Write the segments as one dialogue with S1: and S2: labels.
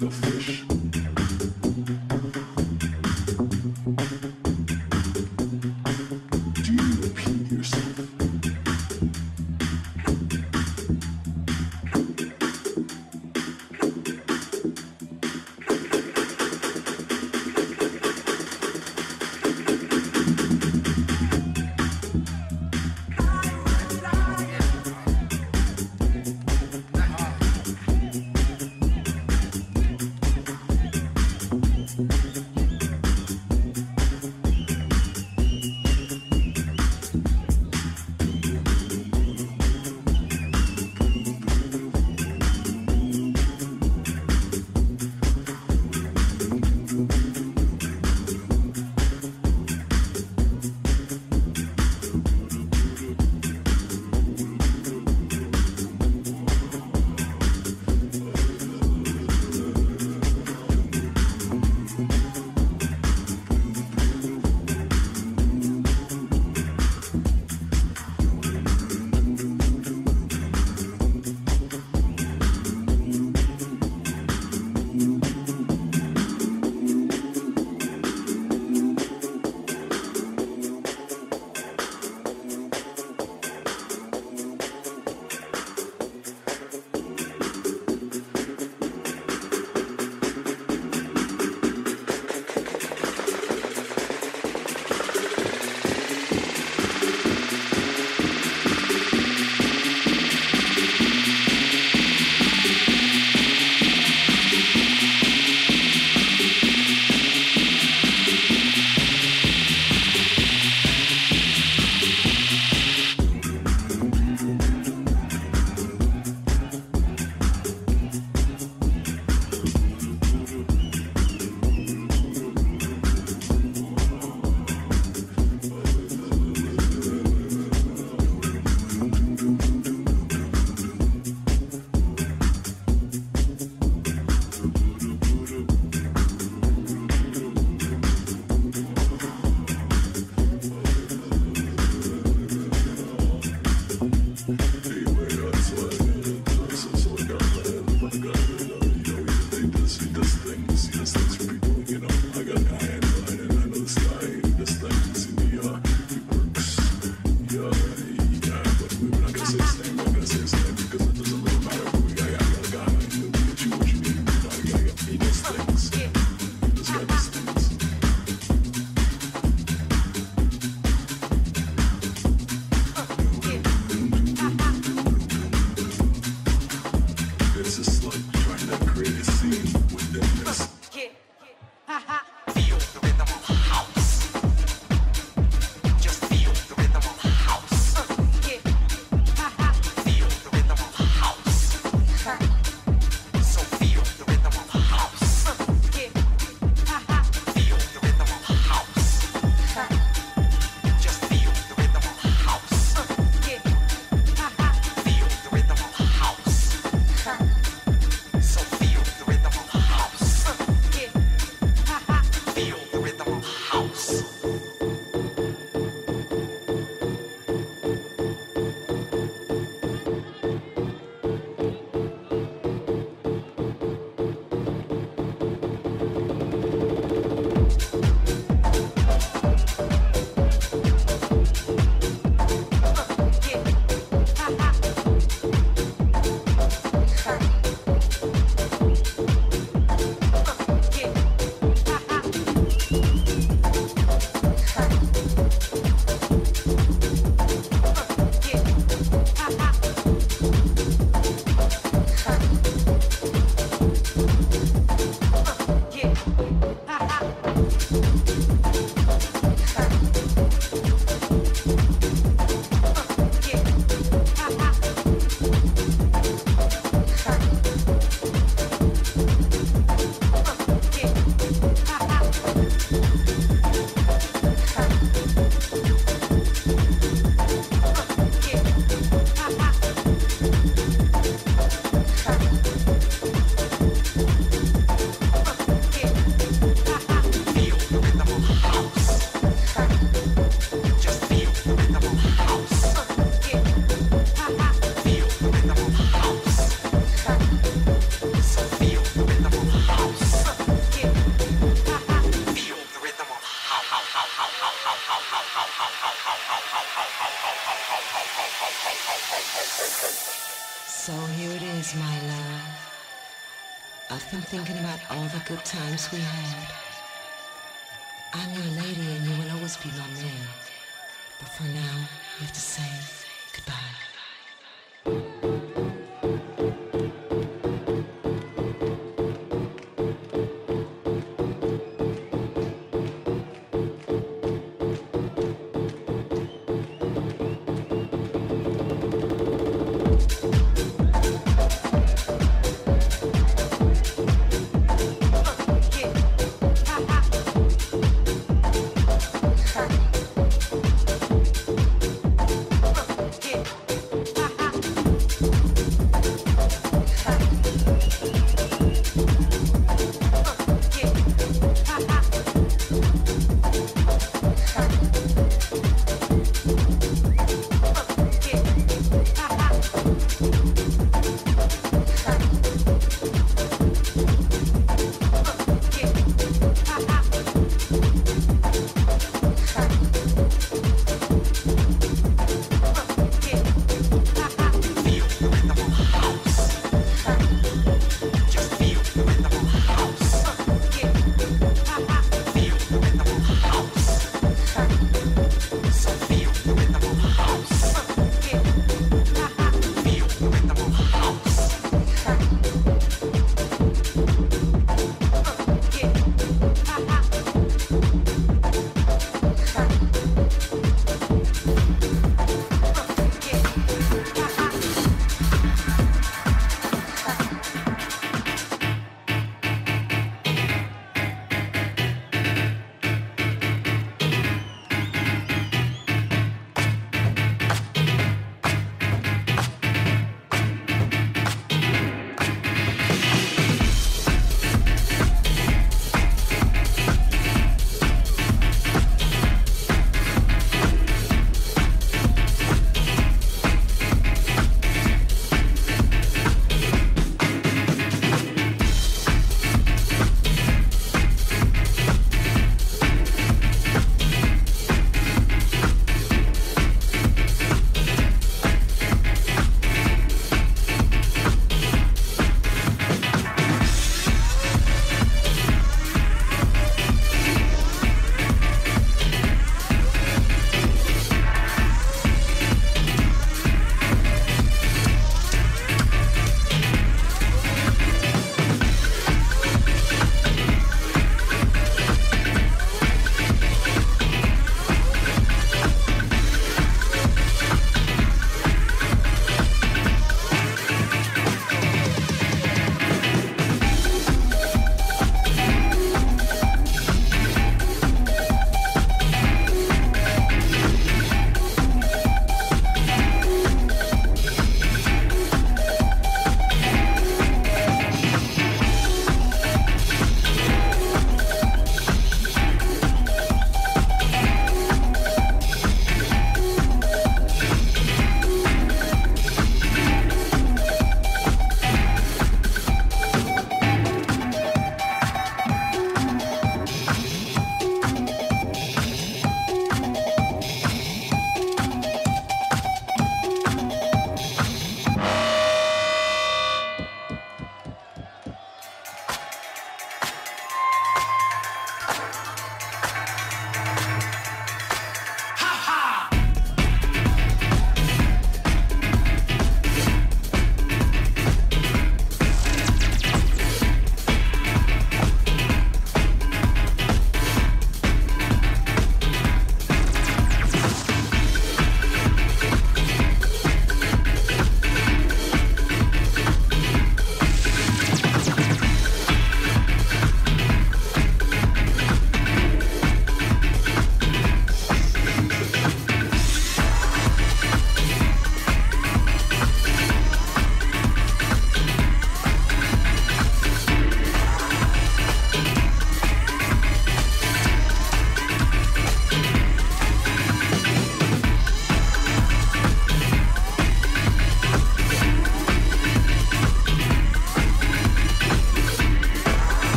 S1: the
S2: good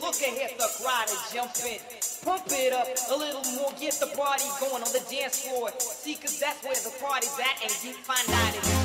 S3: look ahead, the crowd is jumping. Pump it up a little more, get the party going on the dance floor. See, cause that's where the party's at, and you find out it
S4: is.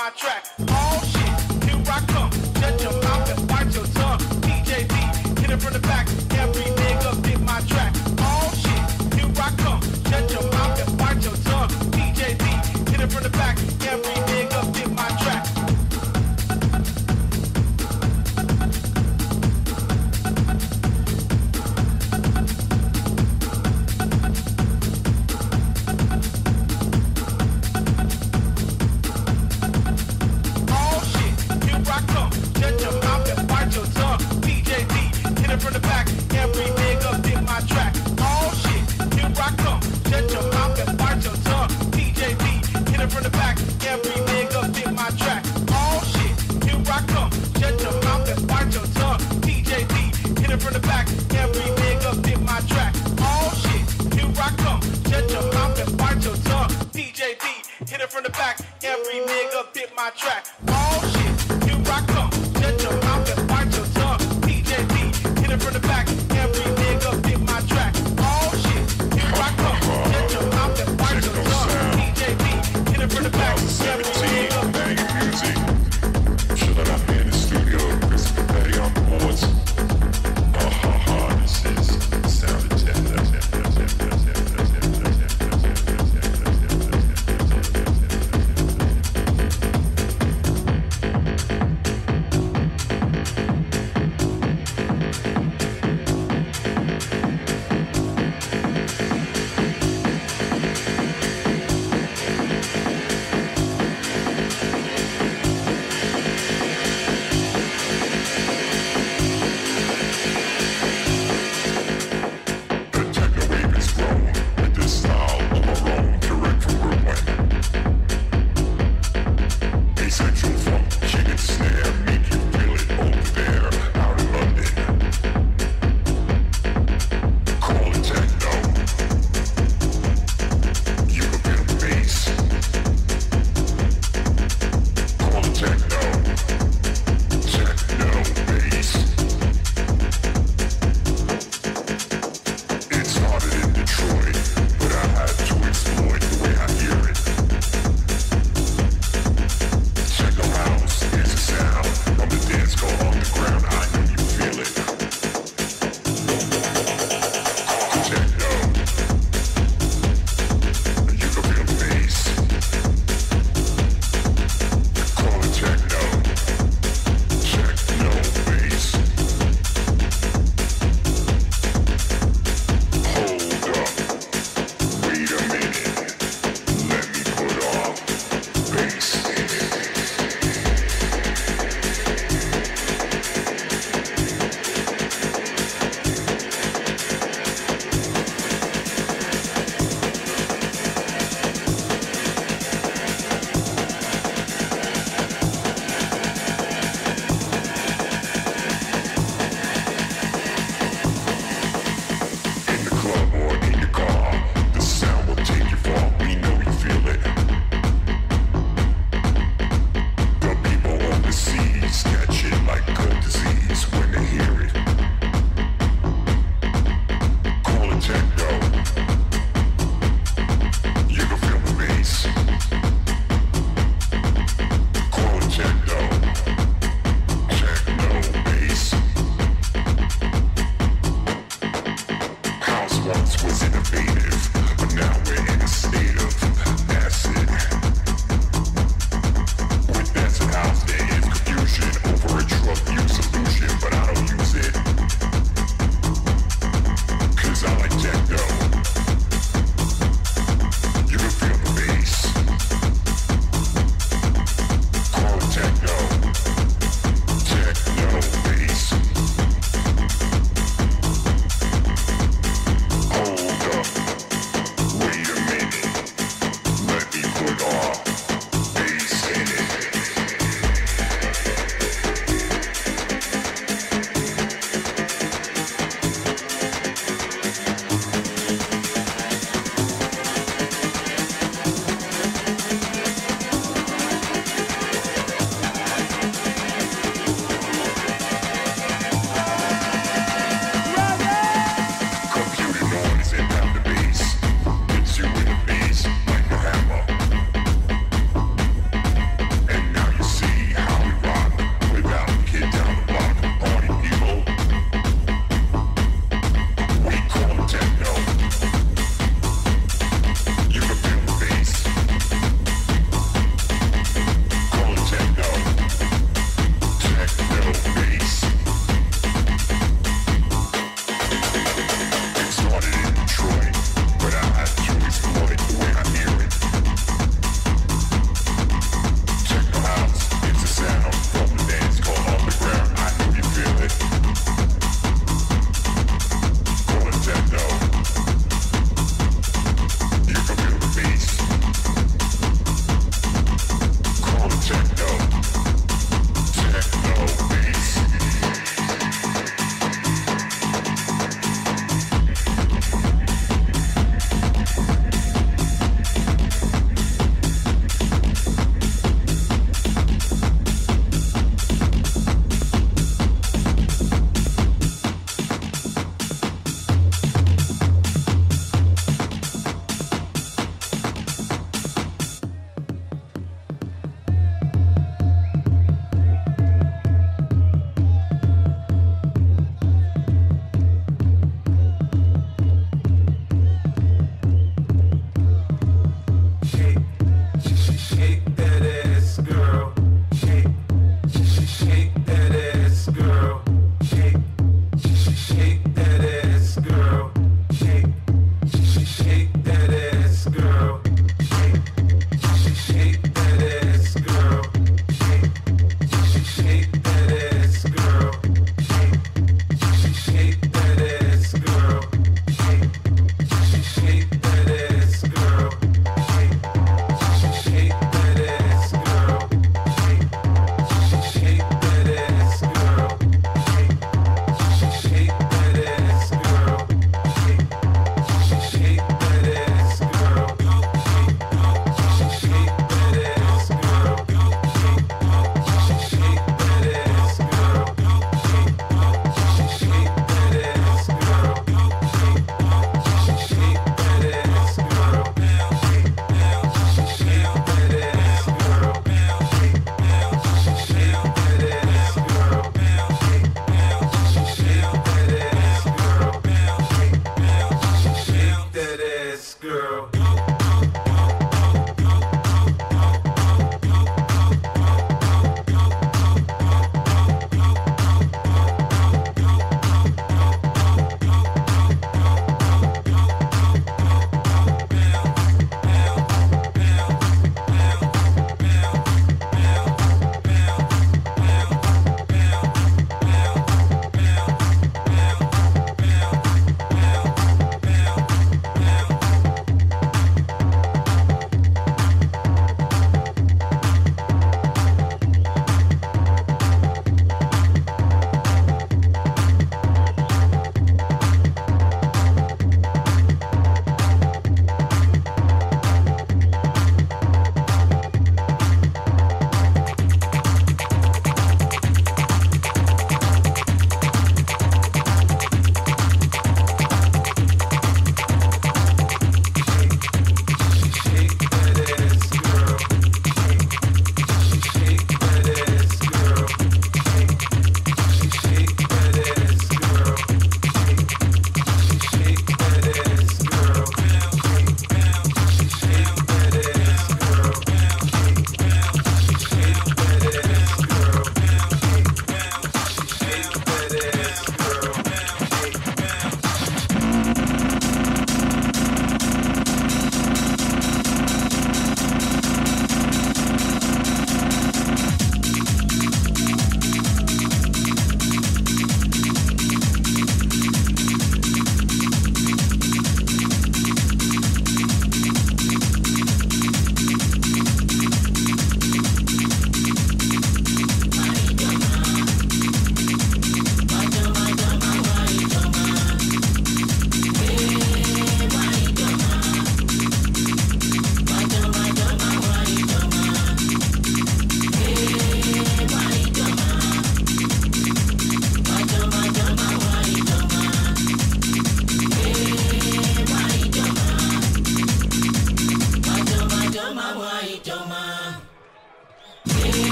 S4: my
S5: track.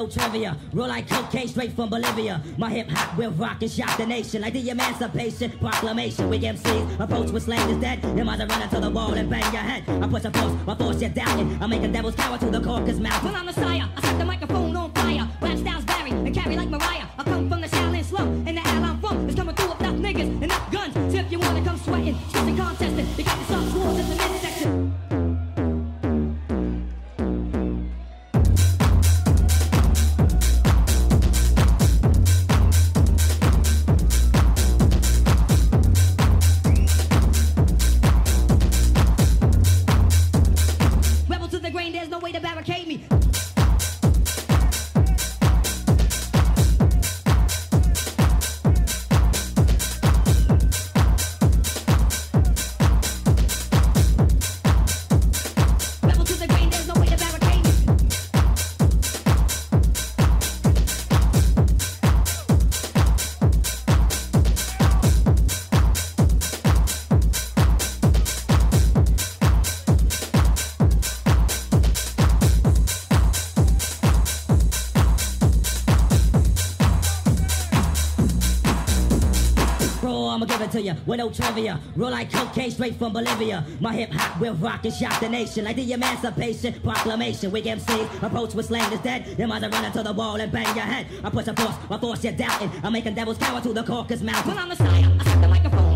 S5: No trivia. Roll like cocaine straight from Bolivia. My hip hop will rock and shock the nation like the Emancipation Proclamation. We MCs approach with slang is dead. You might run into the wall and bang your head. I push a force, I force you down. I make a devil's cower to the corpus mouth.
S6: Well, I'm the sire. With no trivia. Roll like cocaine straight from Bolivia. My hip hop will rock and shock the nation like the Emancipation Proclamation. Wig MCs approach with slang is dead. You might run into the wall and bang your head. I push a force, I force you're doubting. I'm making devils cower to the Caucasus mountain.
S5: Well, I'm Messiah. I set the microphone